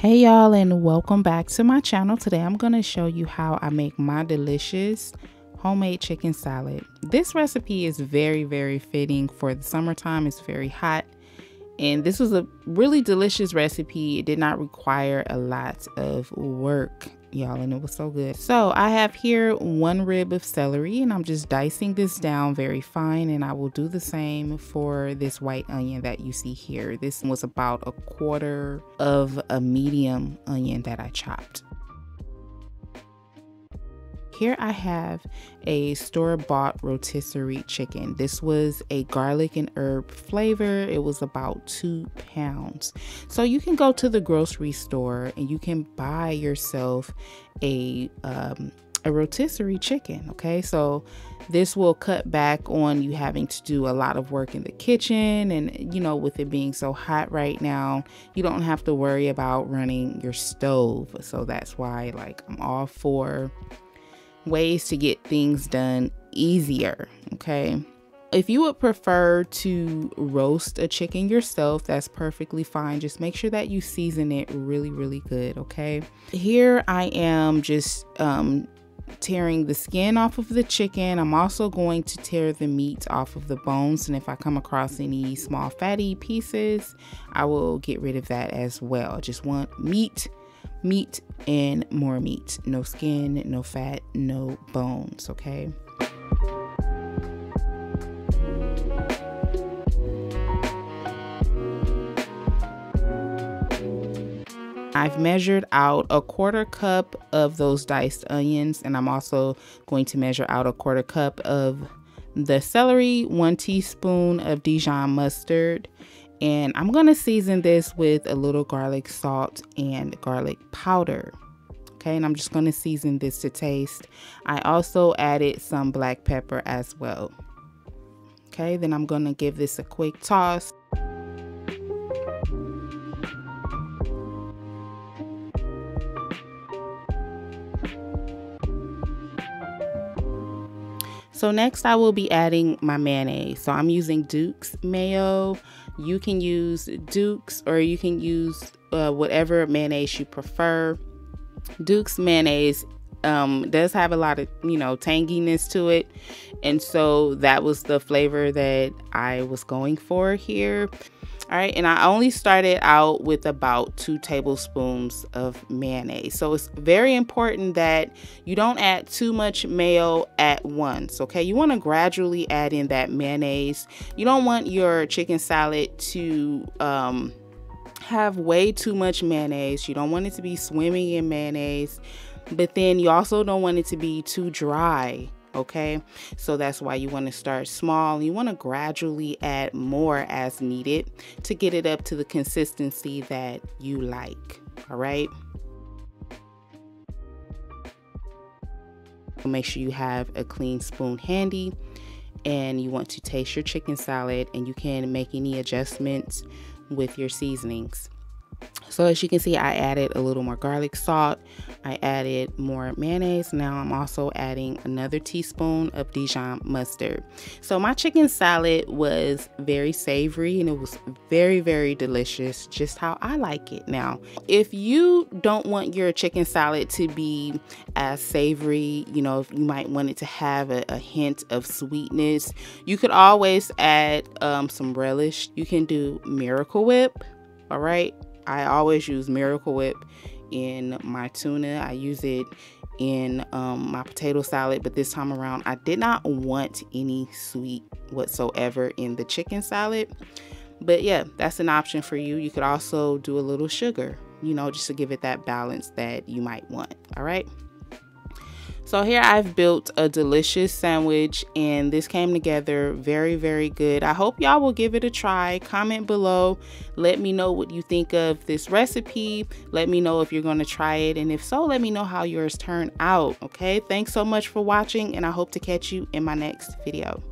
Hey y'all and welcome back to my channel. Today I'm going to show you how I make my delicious homemade chicken salad. This recipe is very very fitting for the summertime. It's very hot and this was a really delicious recipe. It did not require a lot of work y'all and it was so good. So i have here one rib of celery and i'm just dicing this down very fine and i will do the same for this white onion that you see here. This was about a quarter of a medium onion that i chopped here I have a store-bought rotisserie chicken. This was a garlic and herb flavor. It was about two pounds. So you can go to the grocery store and you can buy yourself a um, a rotisserie chicken. Okay, so this will cut back on you having to do a lot of work in the kitchen, and you know, with it being so hot right now, you don't have to worry about running your stove. So that's why, like, I'm all for ways to get things done easier. Okay. If you would prefer to roast a chicken yourself, that's perfectly fine. Just make sure that you season it really, really good. Okay. Here I am just um, tearing the skin off of the chicken. I'm also going to tear the meat off of the bones. And if I come across any small fatty pieces, I will get rid of that as well. Just want meat meat and more meat. No skin, no fat, no bones, okay? I've measured out a quarter cup of those diced onions, and I'm also going to measure out a quarter cup of the celery, one teaspoon of Dijon mustard, and I'm gonna season this with a little garlic salt and garlic powder. Okay, and I'm just gonna season this to taste. I also added some black pepper as well. Okay, then I'm gonna give this a quick toss. So next I will be adding my mayonnaise. So I'm using Duke's mayo. You can use Duke's or you can use uh, whatever mayonnaise you prefer. Duke's mayonnaise um, does have a lot of, you know, tanginess to it. And so that was the flavor that I was going for here. All right, and I only started out with about two tablespoons of mayonnaise. So it's very important that you don't add too much mayo at once, okay? You want to gradually add in that mayonnaise. You don't want your chicken salad to um, have way too much mayonnaise. You don't want it to be swimming in mayonnaise, but then you also don't want it to be too dry okay? So that's why you want to start small. You want to gradually add more as needed to get it up to the consistency that you like all right? Make sure you have a clean spoon handy and you want to taste your chicken salad and you can make any adjustments with your seasonings so as you can see, I added a little more garlic salt. I added more mayonnaise. Now I'm also adding another teaspoon of Dijon mustard. So my chicken salad was very savory and it was very, very delicious, just how I like it. Now, if you don't want your chicken salad to be as savory, you know, if you might want it to have a, a hint of sweetness, you could always add um, some relish. You can do Miracle Whip, all right? I always use Miracle Whip in my tuna. I use it in um, my potato salad, but this time around I did not want any sweet whatsoever in the chicken salad. But yeah, that's an option for you. You could also do a little sugar, you know, just to give it that balance that you might want. All right. So here I've built a delicious sandwich and this came together very, very good. I hope y'all will give it a try. Comment below. Let me know what you think of this recipe. Let me know if you're going to try it. And if so, let me know how yours turn out. Okay. Thanks so much for watching and I hope to catch you in my next video.